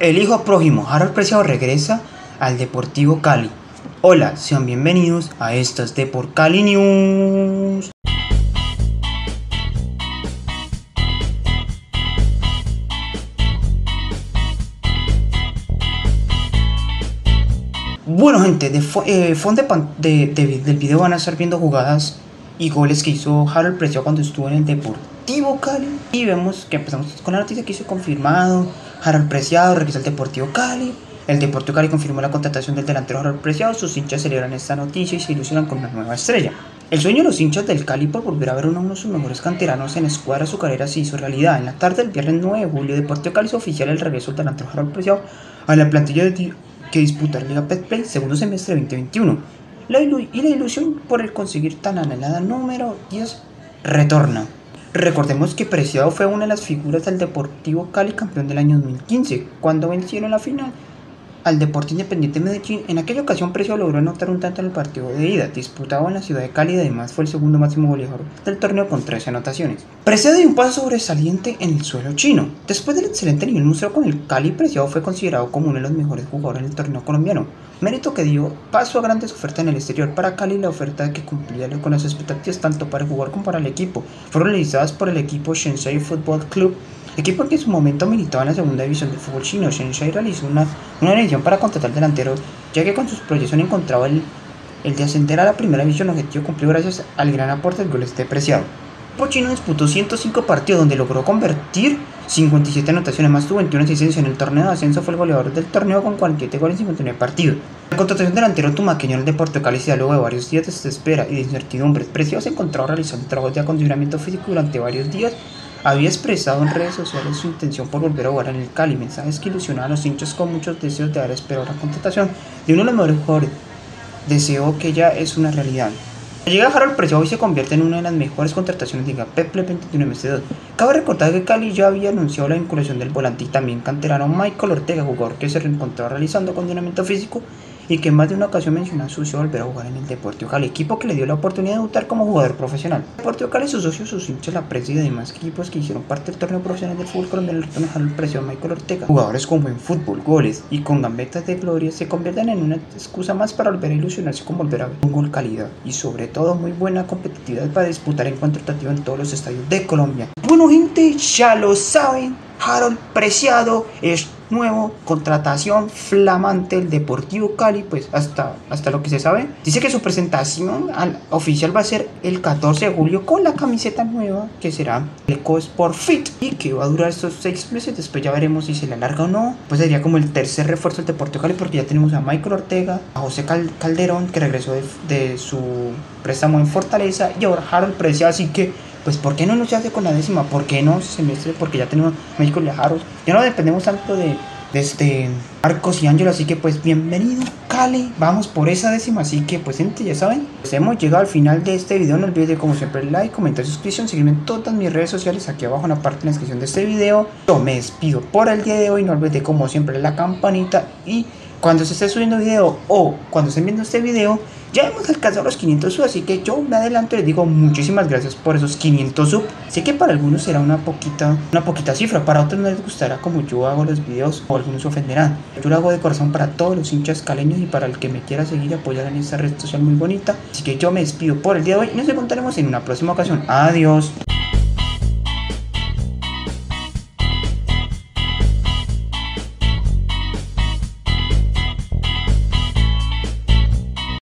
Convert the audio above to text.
El hijo prójimo Harold Preciado regresa al Deportivo Cali. Hola, sean bienvenidos a estas Deport Cali News. Bueno gente, de, eh, fondo de, del video van a estar viendo jugadas y goles que hizo Harold Preciado cuando estuvo en el Deportivo Cali. Y vemos que empezamos con la noticia que hizo confirmado. Harold Preciado regresa al Deportivo Cali. El Deportivo Cali confirmó la contratación del delantero Harold Preciado. Sus hinchas celebran esta noticia y se ilusionan con una nueva estrella. El sueño de los hinchas del Cali por volver a ver uno de sus mejores canteranos en escuadra carrera se hizo realidad. En la tarde del viernes 9 de julio, Deportivo Cali hizo oficial el regreso del delantero Harold Preciado a la plantilla de que disputa la Liga Pet Play segundo semestre 2021. La y la ilusión por el conseguir tan anhelada número 10 retorna. Recordemos que Preciado fue una de las figuras del Deportivo Cali campeón del año 2015, cuando vencieron la final al Deportivo Independiente de Medellín. En aquella ocasión Preciado logró anotar un tanto en el partido de ida, disputado en la ciudad de Cali y además fue el segundo máximo goleador del torneo con 13 anotaciones. Preciado dio un paso sobresaliente en el suelo chino. Después del excelente nivel mostrado con el Cali, Preciado fue considerado como uno de los mejores jugadores en el torneo colombiano, mérito que dio paso a grandes ofertas en el exterior. Para Cali la oferta que cumplía con las expectativas tanto para el jugador como para el equipo fueron realizadas por el equipo Shenzhen Football Club equipo que en su momento militaba en la segunda división del fútbol chino, Shenzhen realizó una, una edición para contratar al delantero, ya que con sus proyección encontraba el, el de ascender a la primera división, objetivo cumplido gracias al gran aporte del gol este preciado. El equipo chino disputó 105 partidos donde logró convertir 57 anotaciones, más tuvo 21 asistencias en el torneo de ascenso, fue el goleador del torneo con 47 goles en 59 partidos. La contratación delantero tumaqueño en el Deporte Cali se luego de varios días de espera y de incertidumbre. Preciado se realizando trabajos de acondicionamiento físico durante varios días había expresado en redes sociales su intención por volver a jugar en el Cali, mensajes que ilusionaban a los hinchas con muchos deseos de dar esperar la contratación de uno de los mejores jugadores. Deseo que ya es una realidad. De Harold Preciado hoy se convierte en una de las mejores contrataciones de Peple 21 MC2. Cabe recordar que Cali ya había anunciado la vinculación del volante y también canterano Michael Ortega, jugador que se reencontró realizando condicionamiento físico y que en más de una ocasión mencionó a su socio volver a jugar en el Deportivo Cali, equipo que le dio la oportunidad de debutar como jugador profesional. Deportivo Cali, sus socios, sus hinchas, la prensa y demás equipos que hicieron parte del torneo profesional del fútbol colombiano retornaron el precio a Michael Ortega. Jugadores con buen fútbol, goles y con gambetas de gloria se convierten en una excusa más para volver a ilusionarse con volver a ver un gol calidad y sobre todo muy buena competitividad para disputar encuentro rotativo en todos los estadios de Colombia. Bueno gente, ya lo saben, Harold Preciado es nuevo, contratación flamante el Deportivo Cali, pues hasta, hasta lo que se sabe. Dice que su presentación al oficial va a ser el 14 de julio con la camiseta nueva que será el Eco Sport Fit y que va a durar estos seis meses. Después ya veremos si se le alarga o no. Pues sería como el tercer refuerzo del Deportivo Cali porque ya tenemos a Michael Ortega, a José Calderón que regresó de, de su préstamo en Fortaleza y ahora Harold Preciado. Así que pues ¿por qué no nos hace con la décima? ¿Por qué no semestre? Porque ya tenemos México Lejaros. Ya no dependemos tanto de, este Arcos y Ángel, así que pues bienvenido Cali, vamos por esa décima, así que pues gente ya saben, pues hemos llegado al final de este video, no olvides como siempre like, comentar, suscripción, seguirme en todas mis redes sociales aquí abajo en la parte de la descripción de este video, yo me despido por el día de hoy, no olvides como siempre la campanita y cuando se esté subiendo video o cuando estén viendo este video ya hemos alcanzado los 500 subs, así que yo me adelanto y les digo muchísimas gracias por esos 500 subs. Sé que para algunos será una poquita, una poquita cifra, para otros no les gustará como yo hago los videos o algunos se ofenderán. Yo lo hago de corazón para todos los hinchas caleños y para el que me quiera seguir y apoyar en esta red social muy bonita. Así que yo me despido por el día de hoy y nos encontraremos en una próxima ocasión. Adiós.